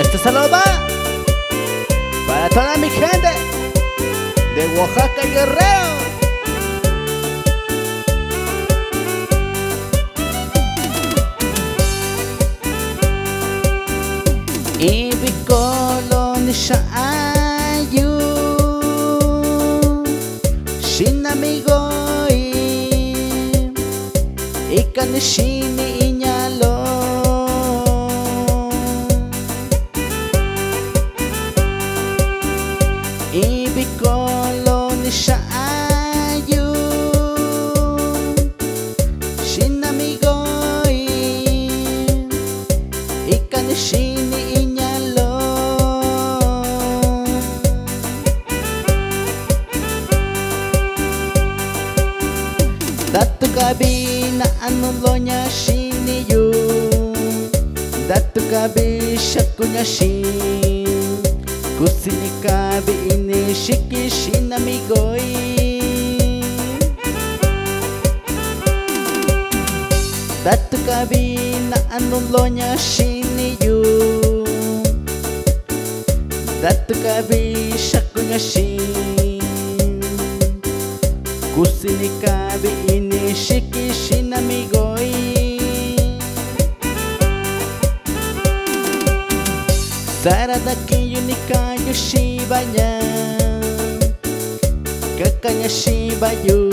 Y este saludo va para toda mi gente de Oaxaca y Guerrero. Ibikolon shaayu Shin amigoi Ikan shini Datu gabi na ano lo niya shiniyu Datu gabi shaku niya shin Kusini kabi ini shiki shinamigoi Datu gabi na ano lo niya shiniyu Datu gabi niya shin Kusini kabi ini shiki shinamigoi Sarada kiyu ni kayu shibanya Kakanya shibayu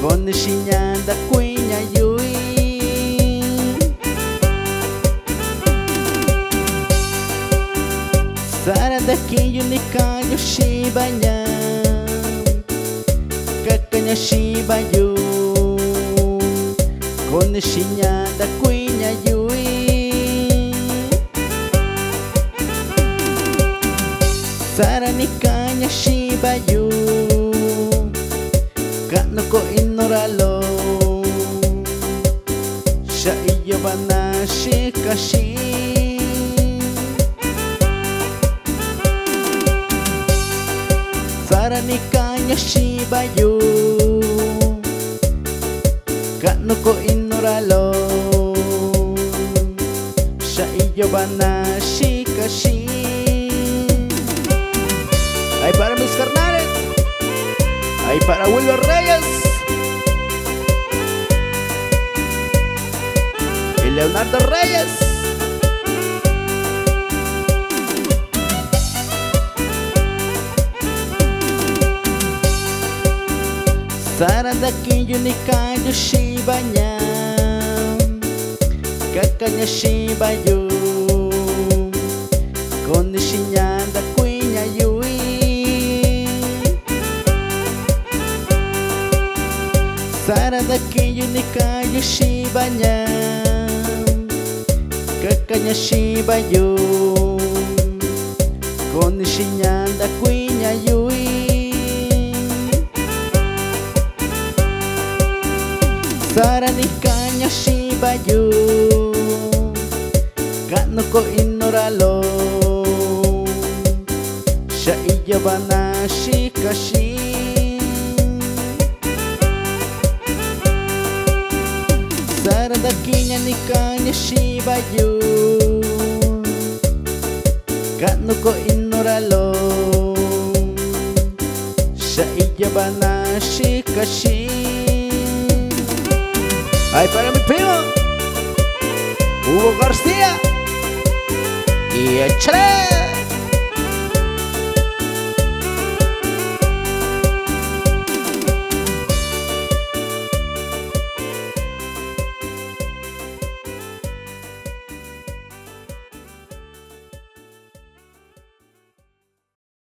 Con shinyanda kuinya yui. Sarada kiyu ni kayu shibanya Kakanya shibayu Con shinyanda kuinya yui. Saranikanya shibayu Kano ko inoralo. Siya iyo ba Saranikan yoshibayo Kanoko inoralo. Shaiyo banashi kashi Ahí para mis carnales. Ahí para Wilber Reyes. Y Leonardo Reyes. Sara kinyu ni kanyu shiba nya Kakanya shiba yu. Koni shinyanda kuinya yui. Saranda kinyu ni kanyu shiba nya Kakanya shiba yu. Yui 사랑이니까 야시바요 까놓고 있노라로 샤이여바나 시카시 사랑다기냐니까 야시바요 까놓고 있노라로 샤이여바나 시카시 Ay, para mi primo Hugo García. Y échale